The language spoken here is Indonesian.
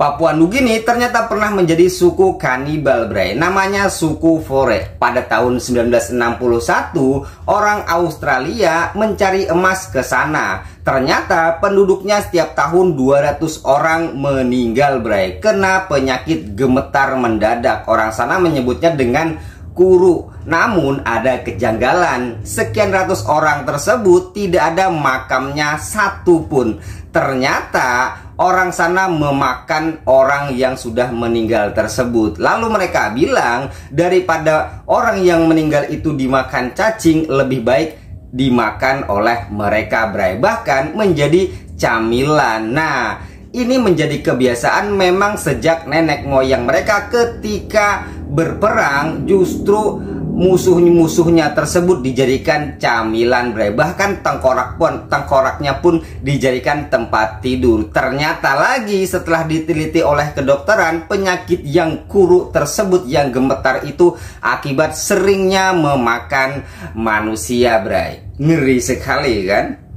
Papua Nugini ternyata pernah menjadi suku kanibal, Bray. Namanya suku Fore. Pada tahun 1961, orang Australia mencari emas ke sana. Ternyata penduduknya setiap tahun 200 orang meninggal, Bray. Kena penyakit gemetar mendadak. Orang sana menyebutnya dengan kuru. Namun ada kejanggalan. Sekian ratus orang tersebut tidak ada makamnya satupun. Ternyata orang sana memakan orang yang sudah meninggal tersebut. Lalu mereka bilang daripada orang yang meninggal itu dimakan cacing lebih baik dimakan oleh mereka bray. Bahkan menjadi camilan. Nah, ini menjadi kebiasaan memang sejak nenek moyang mereka ketika berperang justru musuh-musuhnya tersebut dijadikan camilan bre. Bahkan tengkorak pun tengkoraknya pun dijadikan tempat tidur. Ternyata lagi setelah diteliti oleh kedokteran penyakit yang kuruk tersebut yang gemetar itu akibat seringnya memakan manusia bre. Ngeri sekali kan